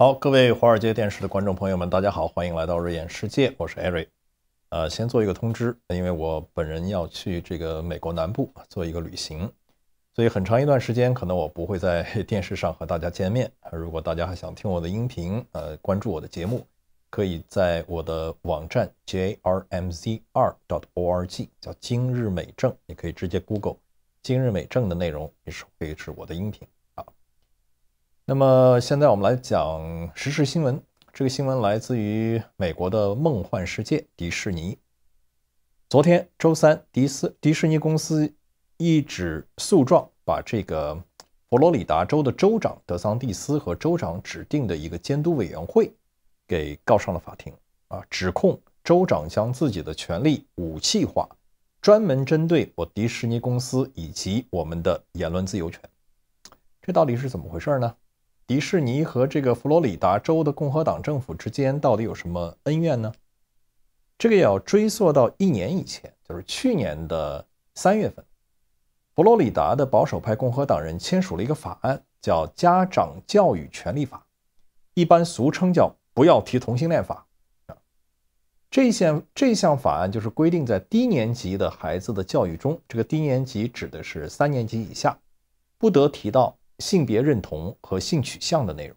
好，各位华尔街电视的观众朋友们，大家好，欢迎来到瑞眼世界，我是艾瑞。呃，先做一个通知，因为我本人要去这个美国南部做一个旅行，所以很长一段时间可能我不会在 电视上和大家见面。如果大家还想听我的音频，呃，关注我的节目，可以在我的网站 jrmzr dot org，叫今日美政，你可以直接 Google 今日美政的内容，也是会是我的音频。那么现在我们来讲时事新闻。这个新闻来自于美国的梦幻世界迪士尼。昨天周三，迪斯迪士尼公司一纸诉状，把这个佛罗里达州的州长德桑蒂斯和州长指定的一个监督委员会给告上了法庭。啊，指控州长将自己的权力武器化，专门针对我迪士尼公司以及我们的言论自由权。这到底是怎么回事呢？迪士尼和这个佛罗里达州的共和党政府之间到底有什么恩怨呢？这个要追溯到一年以前，就是去年的三月份，佛罗里达的保守派共和党人签署了一个法案，叫《家长教育权利法》，一般俗称叫“不要提同性恋法”。这项这项法案就是规定在低年级的孩子的教育中，这个低年级指的是三年级以下，不得提到。性别认同和性取向的内容，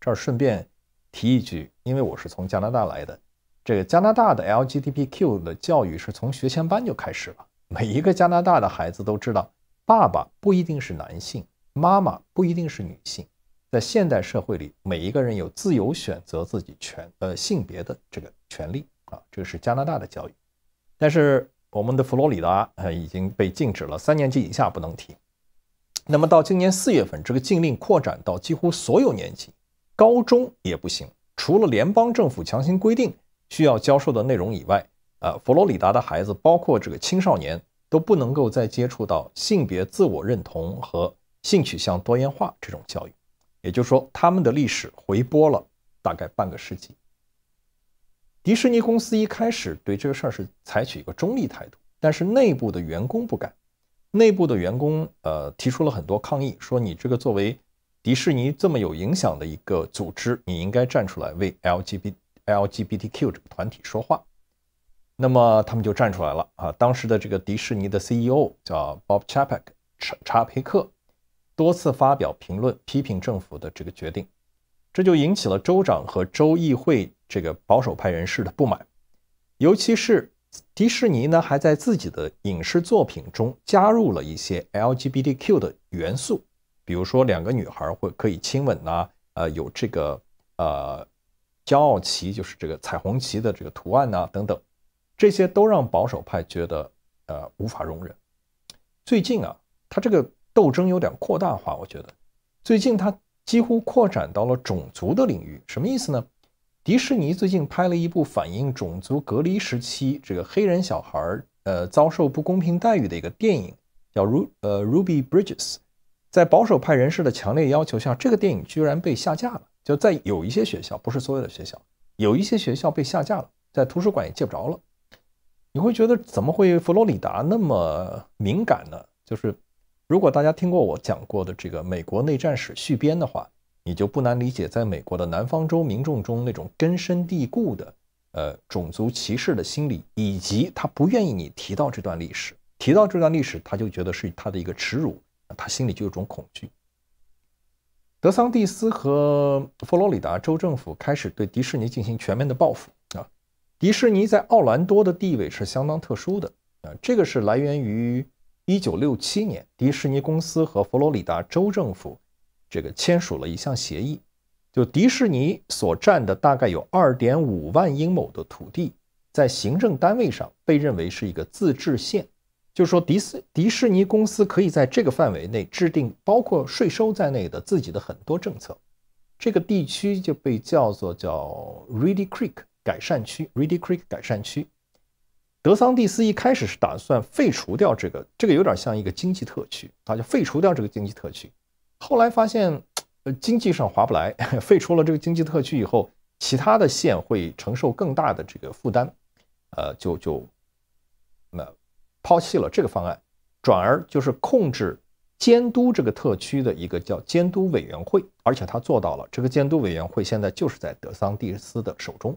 这儿顺便提一句，因为我是从加拿大来的，这个加拿大的 LGBTQ 的教育是从学前班就开始了。每一个加拿大的孩子都知道，爸爸不一定是男性，妈妈不一定是女性。在现代社会里，每一个人有自由选择自己权呃性别的这个权利啊，这个是加拿大的教育。但是我们的佛罗里达呃已经被禁止了，三年级以下不能提。那么到今年四月份，这个禁令扩展到几乎所有年级，高中也不行。除了联邦政府强行规定需要教授的内容以外，呃，佛罗里达的孩子，包括这个青少年，都不能够再接触到性别自我认同和性取向多元化这种教育。也就是说，他们的历史回播了大概半个世纪。迪士尼公司一开始对这个事儿是采取一个中立态度，但是内部的员工不敢。内部的员工呃提出了很多抗议，说你这个作为迪士尼这么有影响的一个组织，你应该站出来为 LGBT LGBTQ 这个团体说话。那么他们就站出来了啊！当时的这个迪士尼的 CEO 叫 Bob Chapek 查查佩克，多次发表评论批评政府的这个决定，这就引起了州长和州议会这个保守派人士的不满，尤其是。迪士尼呢，还在自己的影视作品中加入了一些 LGBTQ 的元素，比如说两个女孩会可以亲吻呐，呃，有这个呃骄傲旗，就是这个彩虹旗的这个图案呐，等等，这些都让保守派觉得呃无法容忍。最近啊，他这个斗争有点扩大化，我觉得最近他几乎扩展到了种族的领域，什么意思呢？迪士尼最近拍了一部反映种族隔离时期这个黑人小孩儿呃遭受不公平待遇的一个电影，叫《Ru 呃 Ruby Bridges》。在保守派人士的强烈要求下，这个电影居然被下架了。就在有一些学校，不是所有的学校，有一些学校被下架了，在图书馆也借不着了。你会觉得怎么会佛罗里达那么敏感呢？就是如果大家听过我讲过的这个美国内战史续编的话。你就不难理解，在美国的南方州民众中那种根深蒂固的，呃，种族歧视的心理，以及他不愿意你提到这段历史，提到这段历史，他就觉得是他的一个耻辱，他心里就有种恐惧。德桑蒂斯和佛罗里达州政府开始对迪士尼进行全面的报复啊！迪士尼在奥兰多的地位是相当特殊的啊，这个是来源于1967年迪士尼公司和佛罗里达州政府。这个签署了一项协议，就迪士尼所占的大概有二点五万英亩的土地，在行政单位上被认为是一个自治县，就是说迪斯迪士尼公司可以在这个范围内制定包括税收在内的自己的很多政策。这个地区就被叫做叫 Reedy Creek 改善区，Reedy Creek 改善区。德桑蒂斯一开始是打算废除掉这个，这个有点像一个经济特区，他就废除掉这个经济特区。后来发现，呃，经济上划不来，废除了这个经济特区以后，其他的县会承受更大的这个负担，呃，就就那抛弃了这个方案，转而就是控制监督这个特区的一个叫监督委员会，而且他做到了。这个监督委员会现在就是在德桑蒂斯的手中。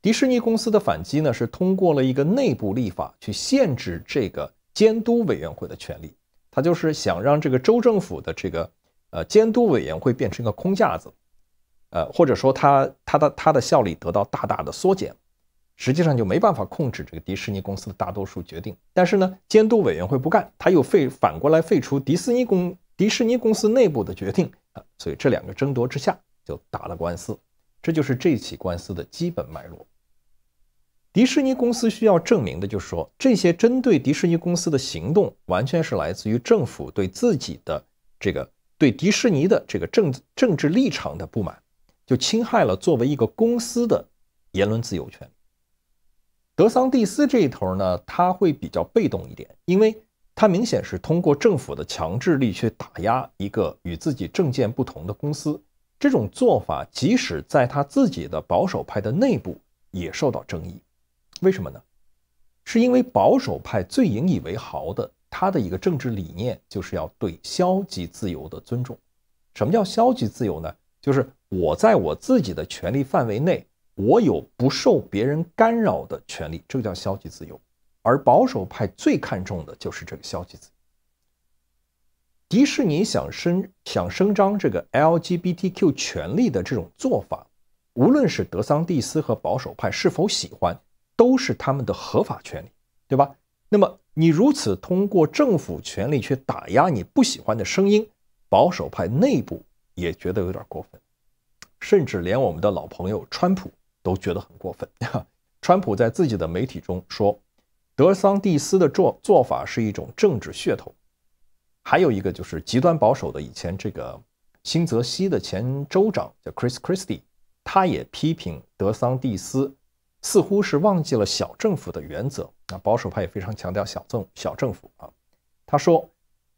迪士尼公司的反击呢，是通过了一个内部立法去限制这个监督委员会的权利。他就是想让这个州政府的这个呃监督委员会变成一个空架子，呃，或者说他他的他的效力得到大大的缩减。实际上就没办法控制这个迪士尼公司的大多数决定，但是呢，监督委员会不干，他又废反过来废除迪士尼公迪士尼公司内部的决定啊，所以这两个争夺之下就打了官司，这就是这起官司的基本脉络。迪士尼公司需要证明的就是说，这些针对迪士尼公司的行动完全是来自于政府对自己的这个对迪士尼的这个政政治立场的不满，就侵害了作为一个公司的言论自由权。德桑蒂斯这一头呢，他会比较被动一点，因为他明显是通过政府的强制力去打压一个与自己政见不同的公司。这种做法，即使在他自己的保守派的内部也受到争议。为什么呢？是因为保守派最引以为豪的他的一个政治理念，就是要对消极自由的尊重。什么叫消极自由呢？就是我在我自己的权利范围内。我有不受别人干扰的权利，这个叫消极自由。而保守派最看重的就是这个消极自由。迪士尼想伸想声张这个 LGBTQ 权利的这种做法，无论是德桑蒂斯和保守派是否喜欢，都是他们的合法权利，对吧？那么你如此通过政府权力去打压你不喜欢的声音，保守派内部也觉得有点过分，甚至连我们的老朋友川普。都觉得很过分。川普在自己的媒体中说，德桑蒂斯的做做法是一种政治噱头。还有一个就是极端保守的以前这个新泽西的前州长叫 Chris Christie，他也批评德桑蒂斯似乎是忘记了小政府的原则。啊，保守派也非常强调小政小政府啊。他说，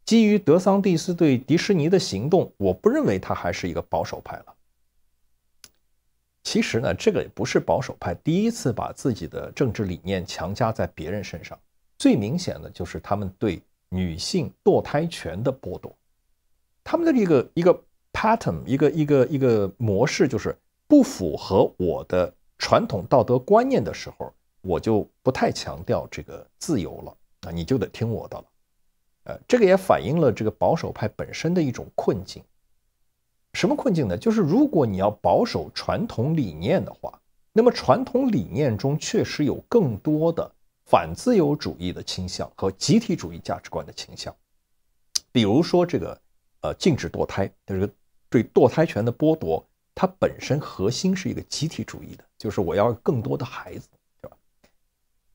基于德桑蒂斯对迪士尼的行动，我不认为他还是一个保守派了。其实呢，这个也不是保守派第一次把自己的政治理念强加在别人身上。最明显的就是他们对女性堕胎权的剥夺。他们的一个一个 pattern，一个一个一个模式，就是不符合我的传统道德观念的时候，我就不太强调这个自由了啊，你就得听我的了。呃，这个也反映了这个保守派本身的一种困境。什么困境呢？就是如果你要保守传统理念的话，那么传统理念中确实有更多的反自由主义的倾向和集体主义价值观的倾向。比如说这个，呃，禁止堕胎，这个对堕胎权的剥夺，它本身核心是一个集体主义的，就是我要更多的孩子，对吧？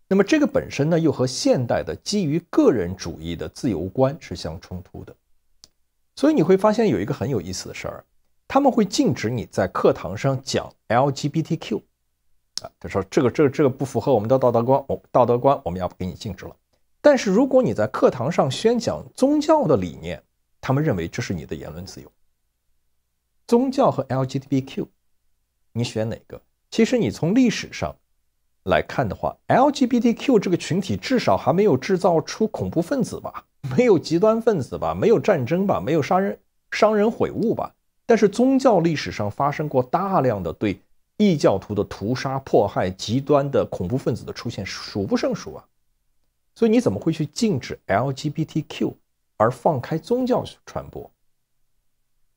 那么这个本身呢，又和现代的基于个人主义的自由观是相冲突的。所以你会发现有一个很有意思的事儿。他们会禁止你在课堂上讲 LGBTQ，啊，他说这个这个这个不符合我们的道德观，我道德观我们要不给你禁止了。但是如果你在课堂上宣讲宗教的理念，他们认为这是你的言论自由。宗教和 LGBTQ，你选哪个？其实你从历史上来看的话，LGBTQ 这个群体至少还没有制造出恐怖分子吧，没有极端分子吧，没有战争吧，没有杀人伤人毁物吧。但是宗教历史上发生过大量的对异教徒的屠杀、迫害、极端的恐怖分子的出现数不胜数啊，所以你怎么会去禁止 LGBTQ 而放开宗教传播？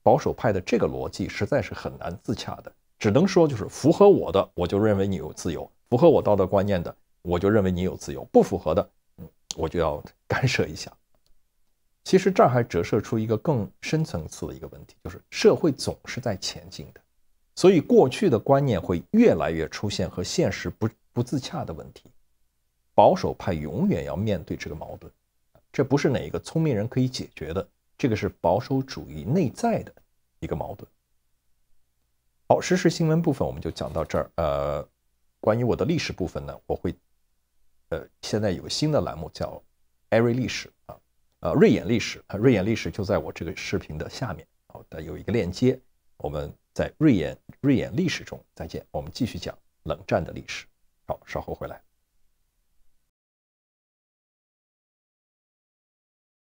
保守派的这个逻辑实在是很难自洽的，只能说就是符合我的，我就认为你有自由；符合我道德观念的，我就认为你有自由；不符合的，我就要 干涉一下。其实这儿还折射出一个更深层次的一个问题，就是社会总是在前进的，所以过去的观念会越来越出现和现实不不自洽的问题。保守派永远要面对这个矛盾，这不是哪一个聪明人可以解决的，这个是保守主义内在的一个矛盾。好，实时新闻部分我们就讲到这儿。呃，关于我的历史部分呢，我会，呃，现在有个新的栏目叫艾瑞历史啊。呃，瑞眼历史，啊瑞眼历史就在我这个视频的下面，好的，有一个链接。我们在瑞眼瑞眼历史中再见，我们继续讲冷战的历史。好，稍后回来。